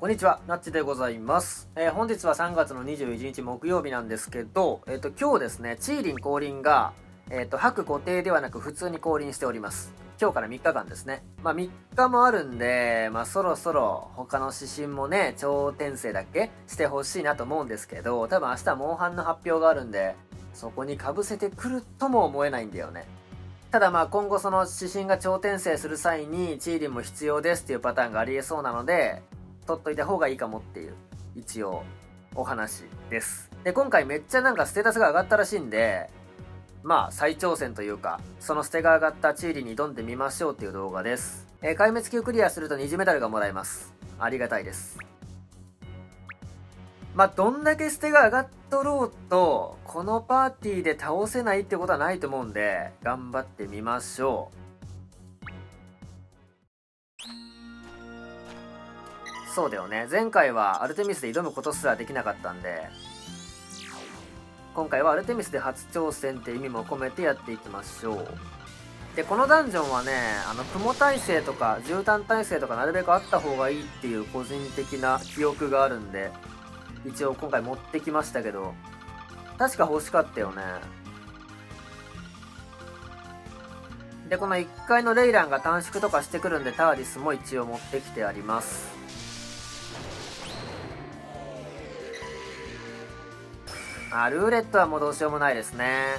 こんにちは、なっちでございます。えー本日は3月の21日木曜日なんですけど、えっ、と、今日ですね、チーリン降臨が、えっ、と、白固定ではなく普通に降臨しております。今日から3日間ですね。まあ3日もあるんで、まあそろそろ他の指針もね、超転生だけ？してほしいなと思うんですけど、多分明日モンハンの発表があるんで、そこに被せてくるとも思えないんだよね。ただまあ今後その指針が超転生する際にチーリンも必要ですっていうパターンがありえそうなので取っといた方がいいかもっていう一応お話です。で今回めっちゃなんかステータスが上がったらしいんでまあ再挑戦というかそのステが上がったチーリに挑んでみましょうっていう動画です、えー壊滅級クリアすると二次メダルがもらえます。ありがたいです。まあ、どんだけ捨てが上がっとろうと、このパーティーで倒せないってことはないと思うんで、頑張ってみましょう。そうだよね。前回はアルテミスで挑むことすらできなかったんで、今回はアルテミスで初挑戦って意味も込めてやっていきましょう。で、このダンジョンはね、あの、雲耐性とか絨毯耐性とかなるべくあった方がいいっていう個人的な記憶があるんで、一応今回持ってきましたけど確か欲しかったよねでこの1階のレイランが短縮とかしてくるんでターディスも一応持ってきてありますあルーレットはもうどうしようもないですね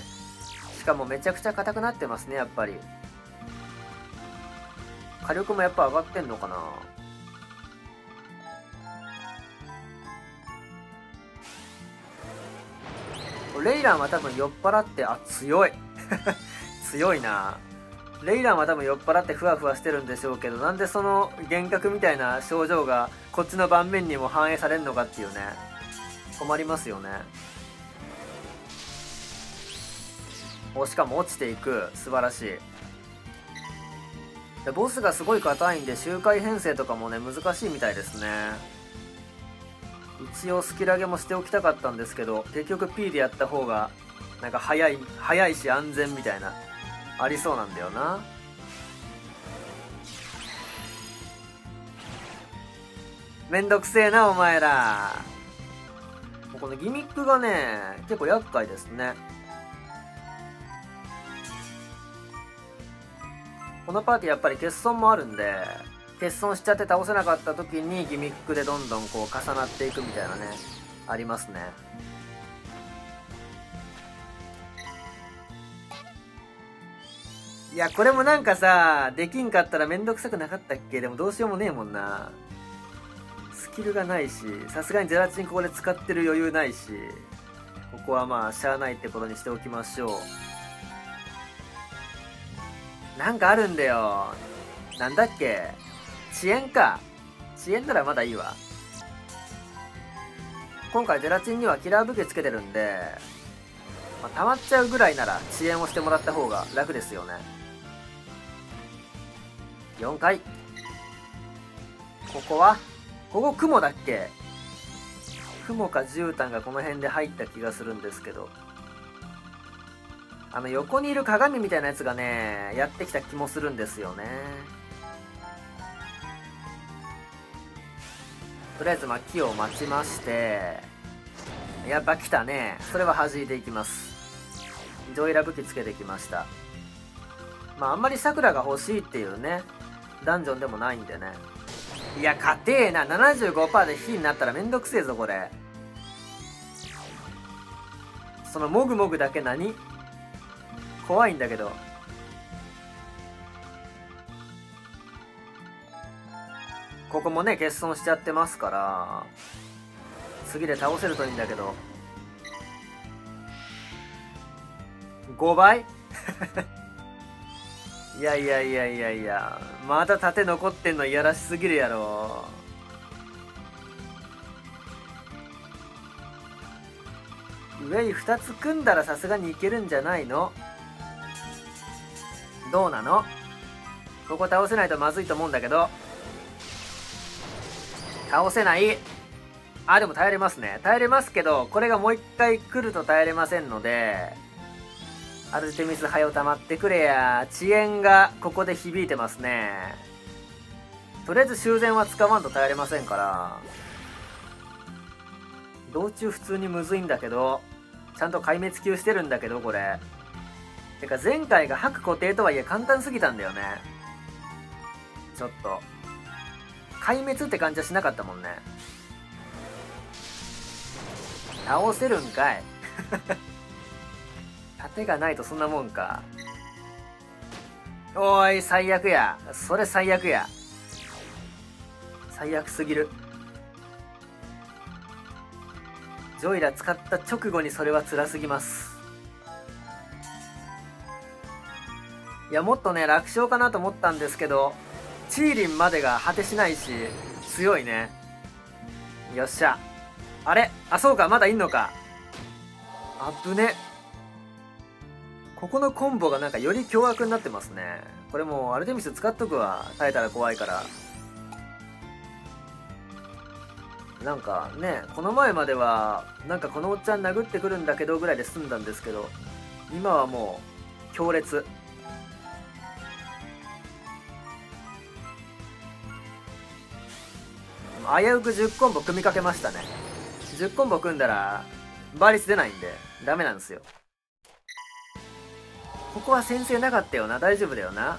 しかもめちゃくちゃ硬くなってますねやっぱり火力もやっぱ上がってんのかなレイランは多分酔っ払って、あ、強い。強いな。レイランは多分酔っ払ってふわふわしてるんでしょうけど、なんでその幻覚みたいな症状がこっちの盤面にも反映されるのかっていうね。困りますよね。お、しかも落ちていく。素晴らしい。でボスがすごい硬いんで周回編成とかもね、難しいみたいですね。一応スキル上げもしておきたかったんですけど結局 P でやった方がなんか早い早いし安全みたいなありそうなんだよなめんどくせえなお前らこのギミックがね結構厄介ですねこのパーティーやっぱり欠損もあるんで欠損しちゃって倒せなかった時にギミックでどんどんこう重なっていくみたいなねありますね。いやこれもなんかさできんかったらめんどくさくなかったっけ？でもどうしようもねえもんな。スキルがないしさすがにゼラチンここで使ってる余裕ないしここはまあしゃあないってことにしておきましょう。なんかあるんだよ。なんだっけ？遅延か。遅延ならまだいいわ。今回ゼラチンにはキラー武器つけてるんで、まあ、溜まっちゃうぐらいなら遅延をしてもらった方が楽ですよね。4回。ここはここ雲だっけ？雲か絨毯がこの辺で入った気がするんですけど。あの横にいる鏡みたいなやつがねやってきた気もするんですよね。とりあえずまあ木を待ちましてやっぱ来たね。それは弾いていきます。ジョイラ武器つけてきました。まああんまり桜が欲しいっていうねダンジョンでもないんでね。いや硬えな。75%で火になったらめんどくせえぞこれ。そのもぐもぐだけ何？怖いんだけど。ここもね欠損しちゃってますから次で倒せるといいんだけど。5倍？いやいやいやいやいやまだ盾残ってんのいやらしすぎるやろ。上に2つ組んだらさすがにいけるんじゃないの？どうなの？ここ倒せないとまずいと思うんだけど。倒せない？あでも耐えれますね。耐えれますけどこれがもう一回来ると耐えれませんのでアルテミスはよ溜まってくれや。遅延がここで響いてますね。とりあえず修繕は使わんと耐えれませんから。道中普通にむずいんだけどちゃんと壊滅級してるんだけどこれ。てか前回が白固定とはいえ簡単すぎたんだよね。ちょっと。壊滅って感じはしなかったもんね。倒せるんかい。盾がないとそんなもんか。おーい最悪や。それ最悪や。最悪すぎる。ジョイラ使った直後にそれは辛すぎます。いやもっとね楽勝かなと思ったんですけどチーリンまでが果てしないし強いね。よっしゃ。あれ？あそうかまだいんのか。あぶね。ここのコンボがなんかより凶悪になってますね。これもうアルテミス使っとくわ。耐えたら怖いから。なんかねこの前まではなんかこのおっちゃん殴ってくるんだけどぐらいで済んだんですけど今はもう強烈。危うく10コンボ組みかけましたね。10コンボ組んだら倍率出ないんでダメなんですよ。ここは先制なかったよな。大丈夫だよな。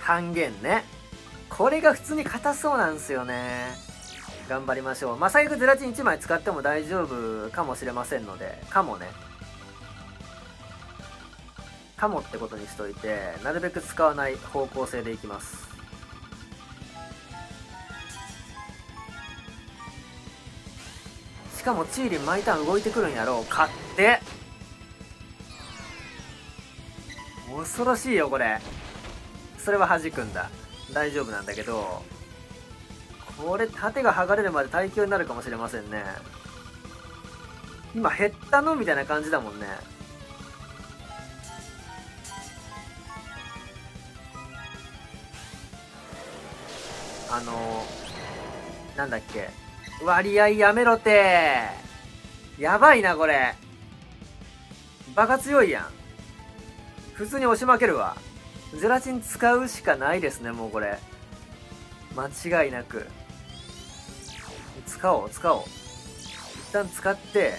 半減ね。これが普通に硬そうなんですよね。頑張りましょう。まあ最悪ゼラチン1枚使っても大丈夫かもしれませんので。かもね。かもってことにしといてなるべく使わない方向性でいきます。しかもチーリン毎ターン動いてくるんやろう。勝って。恐ろしいよこれ。それは弾くんだ。大丈夫なんだけど。これ盾が剥がれるまで耐久になるかもしれませんね。今減ったの？みたいな感じだもんね。あのなんだっけ。割合やめろて。やばいなこれ。バカ強いやん。普通に押し負けるわ。ゼラチン使うしかないですねもうこれ。間違いなく。使おう使おう。一旦使って。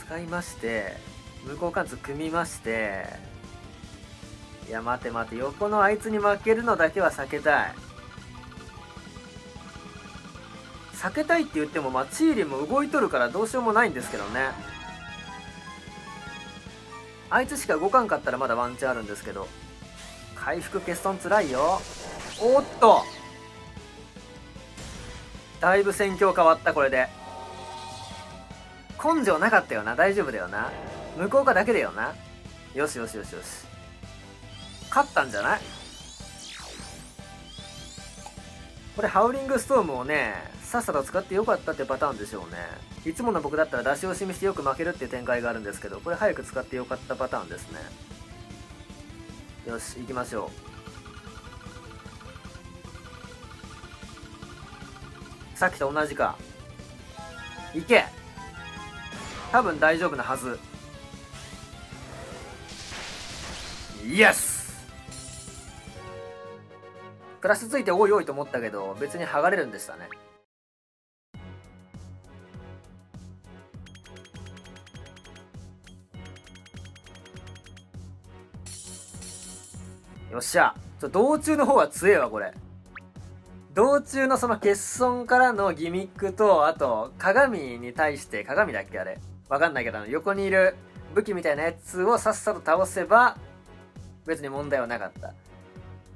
使いまして。無効貫通組みまして。いや待て待て横のあいつに負けるのだけは避けたい。避けたいって言ってもまあチーリも動いとるからどうしようもないんですけどね。あいつしか動かんかったらまだワンチャンあるんですけど。回復欠損つらいよ。おっと！だいぶ戦況変わったこれで。根性なかったよな。大丈夫だよな。向こう側だけだよな。よしよしよしよし。勝ったんじゃない？これハウリングストームをねさっさと使ってよかったってパターンでしょうね。いつもの僕だったら出し惜しみしてよく負けるっていう展開があるんですけどこれ早く使ってよかったパターンですね。よし行きましょう。さっきと同じか。いけ。多分大丈夫なはず。イエス。プラスついておいおいと思ったけど別に剥がれるんでしたね。よっしゃ。ちょ道中の方は強えわこれ。道中のその欠損からのギミックとあと鏡に対して鏡だっけあれ。わかんないけど横にいる武器みたいなやつをさっさと倒せば別に問題はなかった。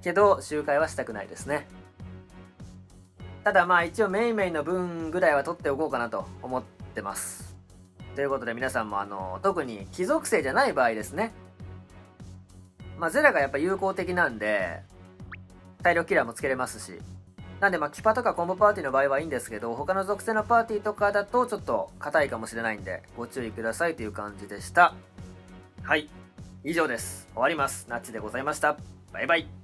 けど周回はしたくないですね。ただまあ一応メイメイの分ぐらいは取っておこうかなと思ってます。ということで皆さんもあの特に貴族性じゃない場合ですね。まあゼラがやっぱ有効的なんで体力キラーもつけれますし。なんでまあキパとかコンボパーティーの場合はいいんですけど他の属性のパーティーとかだとちょっと硬いかもしれないんでご注意くださいという感じでした。はい。以上です。終わります。ナッチでございました。バイバイ。